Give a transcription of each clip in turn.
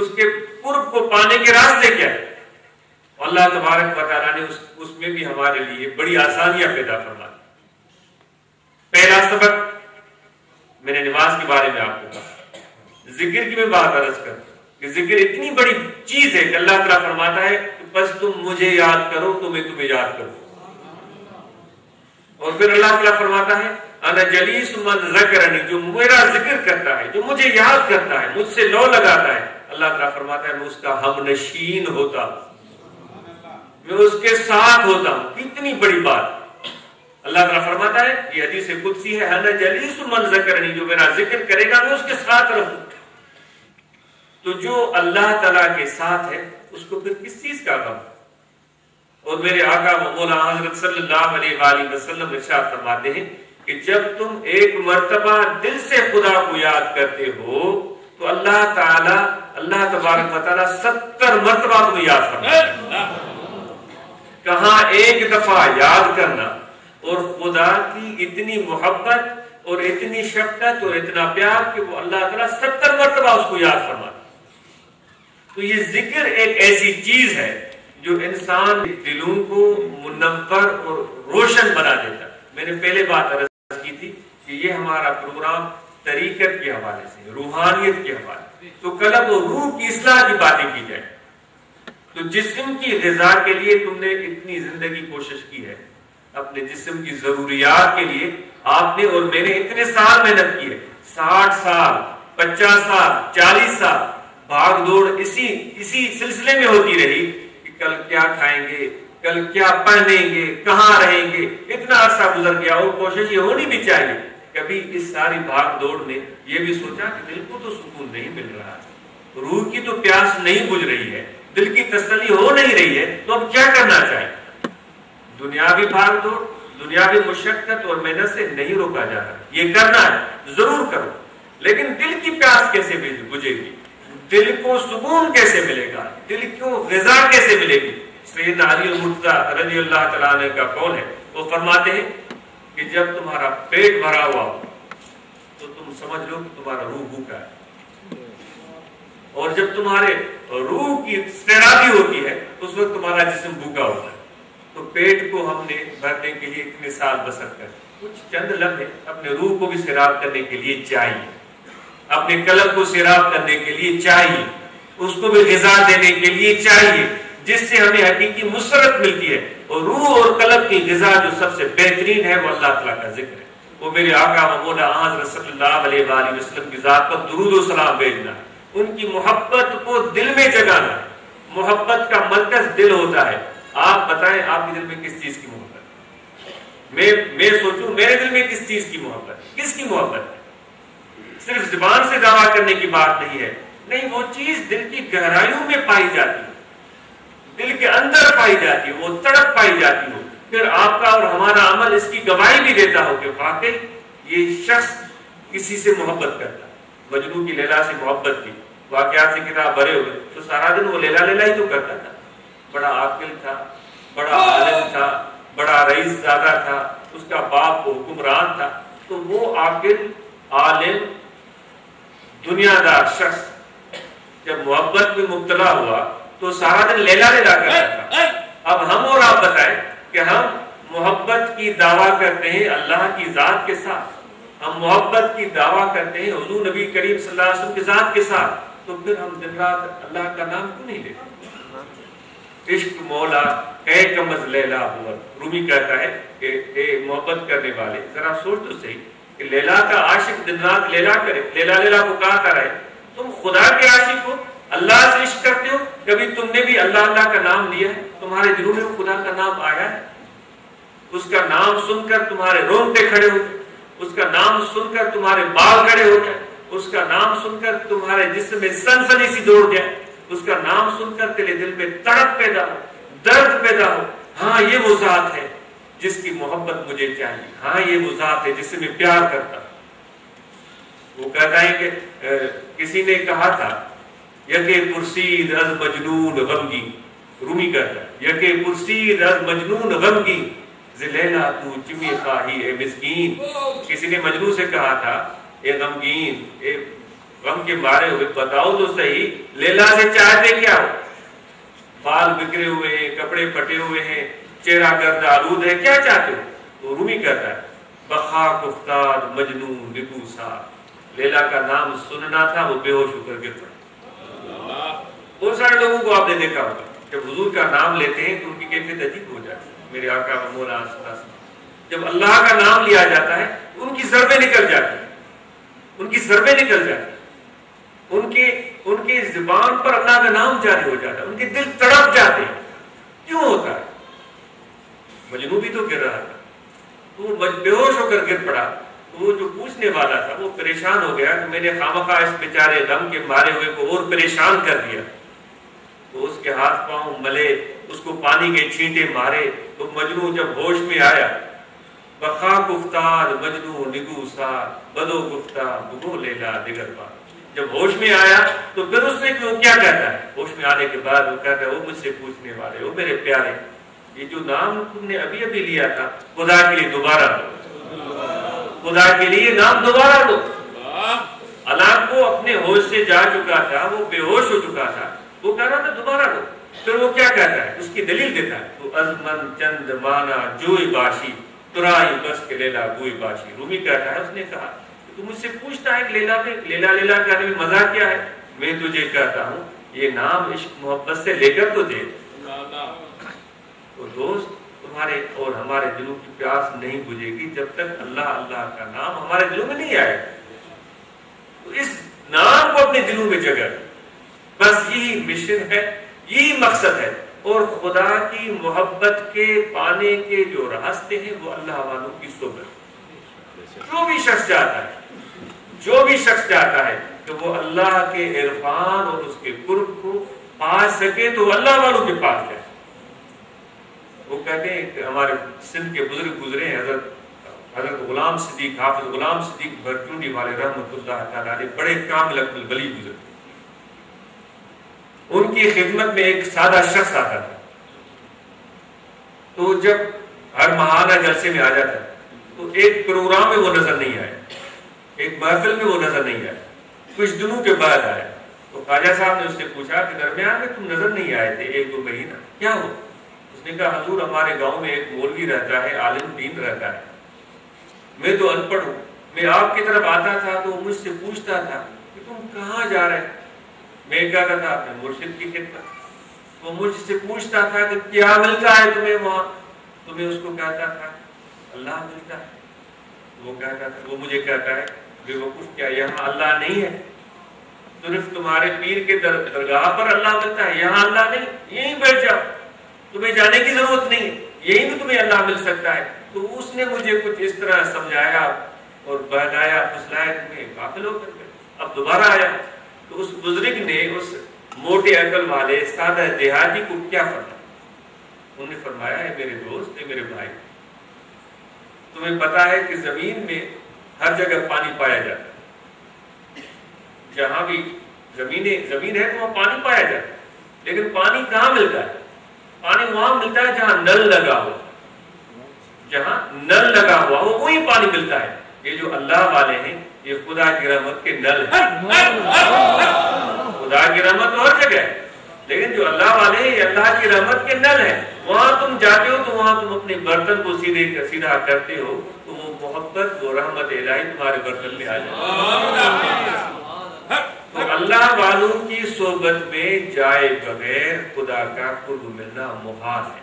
उसके पूर्व को पाने के रास्ते क्या? है अल्लाह तबारक बतारा ने उस, उसमें भी हमारे लिए बड़ी आसानियाँ पैदा फरमा पहला सबक मैंने नमाज़ के बारे में आपको कहा। ज़िक्र की मैं बात अर्ज़ कर कि ज़िक्र इतनी बड़ी चीज़ है कि अल्लाह तला फरमाता है कि बस तुम मुझे याद करो तो मैं तुम्हें याद करूँ। और फिर अल्लाह तला फरमाता है जलीस मन जो मेरा ज़िक्र करता है जो मुझे याद करता है मुझसे लो लगाता है। अल्लाह तला फरमाता है, मैं उसका हम नशीन होता, मैं उसके साथ होता। हूँ कितनी बड़ी बात। अल्लाह तला फरमाता है, ये हदीस कुदसी है अना जलीस मन जकरनी, जो मेरा ज़िक्र करेगा, मैं उसके साथ रहूँ। तो जो अल्लाह तला के साथ है, उसको फिर किस चीज़ का गम? और मेरे आका मौला हज़रत सल्लल्लाहु अलैहि फरमाते हैं कि जब तुम एक मर्तबा दिल से खुदा को याद करते हो तो अल्लाह ताला अल्लाह तबारक ताला सत्तर मरतबा तुम्हें याद फरमाते कहा एक दफ़ा याद करना, और खुदा की इतनी मोहब्बत और इतनी शफकत और इतना प्यार कि वो अल्लाह ताला सत्तर मरतबा उसको याद फरमाता तो ये ज़िक्र एक ऐसी चीज़ है जो इंसान दिलों को मुनवर और रोशन बना देता मैंने पहले बात अर्ज़ की थी कि ये हमारा प्रोग्राम तरीकत के हवाले से, रूहानियत के हवाले तो कलब और रूह की इसलाह की बातें की जाए। तो जिस्म की गजा के लिए तुमने इतनी ज़िंदगी कोशिश की है। अपने जिस्म की जरूरियात के लिए आपने और मैंने इतने साल मेहनत की है। साठ साल, पचास साल, चालीस साल भाग दौड़ इसी इसी सिलसिले में होती रही कि कल क्या खाएँगे, कल क्या पहनेंगे, कहाँ रहेंगे। इतना अरसा गुजर गया और कोशिश ये होनी भी चाहिए कभी इस सारी भाग दौड़ ने ये भी सोचा कि दिल को तो सुकून नहीं मिल रहा रूह की तो प्यास नहीं बुझ रही है, दिल की तसली हो नहीं रही है तो अब क्या करना चाहिए? दुनियावी भाग दौड़, दुनियावी मुशक्कत और मेहनत से नहीं रोका जा रहा। ये करना है, ज़रूर करो, लेकिन दिल की प्यास कैसे बुझेगी? दिल को सुकून कैसे मिलेगा? दिल को गजा कैसे मिलेगी? सैद अली रज़ी अल्लाह का कौन है, वो फरमाते हैं कि जब तुम्हारा पेट भरा हुआ तो तुम समझ लो कि तुम्हारा रूह भूखा है। और जब तुम्हारे रूह की सैराबी होती है तो उस वक्त तुम्हारा जिसम भूखा होता है। तो पेट को हमने भरने के लिए इतने साल बसर कर कुछ चंद लम्हे अपने रूह को भी सैराब करने के लिए चाहिए। अपने कलम को सिराब करने के लिए चाहिए। उसको भी गजा देने के लिए चाहिए। जिससे हमें हकीकी मुसरत मिलती है। और रूह और कलम की गजा जो सबसे बेहतरीन है, वो अल्लाह तला का ज़िक्र है। वो मेरे आका वसल्लम की पर दुरूद सलाम भेजना उनकी मोहब्बत को दिल में जगाना मोहब्बत का मरकज दिल होता है। आप बताएँ, आपके दिल में किस चीज़ की मोहब्बत मैं मैं सोचूं, मेरे दिल में किस चीज़ की मोहब्बत किसकी मोहब्बत सिर्फ़ ज़ुबान से दावा करने की बात नहीं है। नहीं, वो चीज़ दिल की गहराइयों में पाई जाती है। दिल के अंदर पाई जाती है वो तड़प पाई जाती हो। फिर आपका और हमारा अमल इसकी गवाही भी देता हो कि वाकई ये शख्स किसी से मोहब्बत करता। मजनू की लेला से मोहब्बत की। वाकया से किताब भरे हुए। तो सारा दिन वो लेला लेला ही तो करता था। बड़ा आकिल था, बड़ा आलिम था, बड़ा रईस ज़्यादा था, उसका बाप हुक्मरान था। तो वो आकिल, आलिम, दुनियादार शख्स जब मोहब्बत में मुबतला हुआ तो सारा दिन लेला लेला करता था। अब हम और आप बताएँ कि हम मोहब्बत की दावा करते हैं अल्लाह की जात के साथ। हम मोहब्बत की दावा करते हैं हजू नबी करीम सल्लल्लाहु अलैहि वसल्लम के साथ के साथ। तो फिर हम दिन रात अल्लाह का नाम क्यों नहीं लेते? इश्क मौला कह कमज लैला रूमी कहता है कि मोहब्बत करने वाले जरा सोच तो सही कि लेला का आशिक दिन रात लेला करे लेला लेला को कहा कर रहे? तुम खुदा के आशिक हो अल्लाह से इश्क करते हो? कभी तुमने भी अल्लाह अल्लाह का नाम लिया है, तुम्हारे दिलों में खुदा का नाम आया है। उसका नाम सुनकर तुम्हारे रोंगटे खड़े हो उसका नाम सुनकर तुम्हारे बाल खड़े हो गए। उसका नाम सुनकर तुम्हारे जिसम में सनसनी सी दौड़ जाए उसका नाम सुनकर तेरे दिल में तड़प पैदा हो, दर्द पैदा हो। हाँ ये वो जात है जिसकी मोहब्बत मुझे चाहिए। हाँ ये वो जात है जिससे मैं प्यार करता वो कहता है कि किसी ने कहा था यके पुरसीद अज मजनून गमगी। रूमी कहता है, यके पुरसीद अज मजनून गमगी। जिलेला तू चिमी खाही ए मिस्कीन। किसी ने मजनू से कहा था, ए गमगीन, ए गम के मारे हुए बताओ तो सही, लेला से चाहते क्या हो? बाल बिखरे हुए हैं, कपड़े फटे हुए हैं, चेहरा गर्द आलूद है, क्या चाहते हो? तो रूमी कहता है, बखा गुफ्तार मजनू निबूसा लेला का नाम सुनना था, वो बेहोश होकर गिर बहुत सारे लोगों को आपने देखा होगा जब हुजूर का नाम लेते हैं तो उनकी कैफियत अजीब हो जाती है। मेरे आका मौला जब अल्लाह का नाम लिया जाता है, उनकी जरबे निकल जाती है। उनकी जरबे निकल जाती है। उनके उनके ज़ुबान पर अल्लाह का नाम जारी हो जाता है। उनके दिल तड़प जाते हैं। क्यों होता है? मजनू भी तो गिर रहा था तो बेहोश होकर गिर पड़ा। वो जो पूछने वाला था, वो परेशान हो गया कि मैंने खामखा इस बेचारे दम के मारे हुए को और परेशान कर दिया। तो उसके हाथ पाँव मले, उसको पानी के छींटे मारे तो मजनू जब होश में आया, बखा गुफ्तार, मजनू निगूसार बदो गुफ्ता बुगो लेला दिगर पा जब होश में आया तो फिर उसने क्यों, क्या कहता है? होश में आने के बाद वो कहता है, वो मुझसे पूछने वाले, वो मेरे प्यारे, ये जो नाम तुमने अभी अभी लिया था, खुदा के लिए दोबारा लो खुदा के लिए नाम दोबारा लो। अल्लाह। को अपने होश से जा चुका था वो बेहोश हो चुका था। वो कह रहा था दोबारा लो। फिर वो क्या कहता है? उसकी दलील देता है तो अजमन चंद माना जोई बाशी तुराई बस के लेला गोई बाशी। रूमी कहता है उसने कहा तू मुझसे पूछता है लेला में लेला लेला कहने में मज़ा क्या है? मैं तुझे कहता हूँ ये नाम इश्क मोहब्बत से लेकर तो दे। तो दोस्त तुम्हारे और हमारे दिलों की प्यास नहीं बुझेगी जब तक अल्लाह अल्लाह का नाम हमारे दिलों में नहीं आएगा तो इस नाम को अपने दिलों में जगह। बस यही मिशन है, यही मकसद है। और खुदा की मोहब्बत के पाने के जो रास्ते हैं, वो अल्लाह वालों की सोबत जो भी शख्स चाहता है, जो भी शख्स चाहता है, कि वो अल्लाह के इरफान और उसके कुर्ब को पा सके तो अल्लाह वालों के पास जाए। वो कहते हैं हमारे सिंध के बुज़ुर्ग गुजरे हज़रत हज़रत गुलाम सिद्दीक, हाफिज गुलाम सिद्दीक भरचूडी वाले रहमत बड़े कामिल बली गुजरे। उनकी खिदमत में एक सादा शख्स आता था। तो जब हर महाना जलसे में आ जाता तो एक प्रोग्राम में वो नज़र नहीं आया एक महफिल में वो नज़र नहीं आया कुछ दिनों के बाद आया तो खाजा साहब ने उससे पूछा कि, दरमियान में तुम नज़र नहीं आए थे एक दो महीना, क्या हो कहा हजूर हमारे गाँव में एक मौलवी रहता है आलिम दीन रहता है। मैं तो अनपढ़ हूँ। मैं आपकी तरफ़ आता था तो मुझसे पूछता था कि तुम कहाँ जा रहे मैं क्या था अपने मुर्शिद की खिदमत। वो मुझसे पूछता था कि क्या मिलता है तुम्हें वहाँ? तुम्हें उसको कहता था अल्लाह मिलता है। वो कहता था वो मुझे कहता है बेवकूफ़ क्या यहाँ अल्लाह नहीं है? सिर्फ़ तुम्हारे पीर के दर, दरगाह पर अल्लाह मिलता है यहाँ अल्लाह नहीं यहीं बैठ जाओ। तुम्हें जाने की ज़रूरत नहीं यही भी तुम्हें अल्लाह मिल सकता है। तो उसने मुझे कुछ इस तरह समझाया और बहलाया फुसलाया तुम्हें काफिल होकर अब दोबारा आया। तो उस बुज़ुर्ग ने उस मोटे अकल वाले, सादा देहाती को क्या फरमाया? उन्होंने फरमाया है मेरे दोस्त है मेरे भाई, तुम्हें पता है कि ज़मीन में हर जगह पानी पाया जाता है। जहाँ भी जमीने, ज़मीन है तो वहाँ पानी पाया जाता है। लेकिन पानी कहाँ मिलता है? पानी वहाँ मिलता है जहाँ नल लगा हो। जहाँ नल लगा हुआ हो, वही पानी मिलता है। ये जो अल्लाह वाले हैं, ये खुदा की रहमत के नल है। खुदा की रहमत तो हर जगह है, लेकिन जो अल्लाह वाले हैं, ये अल्लाह की रहमत के नल है। वहाँ तुम जाते हो तो वहाँ तुम अपने बर्तन को सीधे सीधा करते हो तो वो मोहब्बत, वो रहमत, इलाही तुम्हारे बर्तन में आ जाए तो अल्लाह वालों की सोबत में जाए बगैर खुदा का कुर्ब मिलना मुहाल है।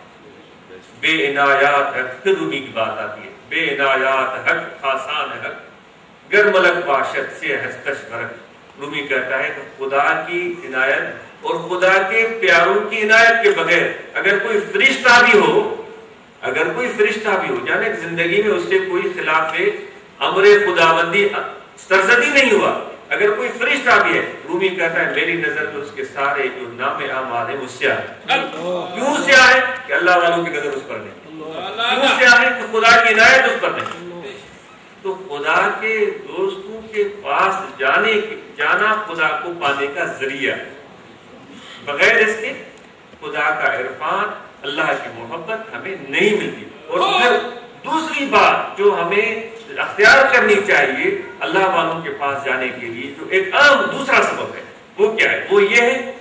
बे इनायात हक फिर रूबी की बात आती है। बे इनायात हक, खासान हक गर मलक बाशत से हस्तश भरक। रूमी कहता है तो खुदा की इनायत और खुदा के प्यारों की इनायत के बगैर अगर कोई फरिश्ता भी हो, अगर कोई फरिश्ता भी हो, जाने ज़िंदगी में उससे कोई खिलाफ अमर खुदाबंदी सरजदी नहीं हुआ। अगर कोई फरिश्ता भी है रूमी कहता है मेरी नज़र में उसके सारे जो नाम आमाल है उससे आए। क्यों से आए? कि अल्लाह वालों की नज़र उस पर नहीं। क्यों से आए? तो खुदा की इनायत उस पर नहीं। तो खुदा के दोस्तों के पास जाने जाना खुदा को पाने का ज़रिया बगैर इसके खुदा का इरफान अल्लाह की मोहब्बत हमें नहीं मिलती। और फिर दूसरी बात जो हमें अख्तियार करनी चाहिए अल्लाह वालों के पास जाने के लिए, जो एक अहम दूसरा सबक है। वो क्या है? वो ये है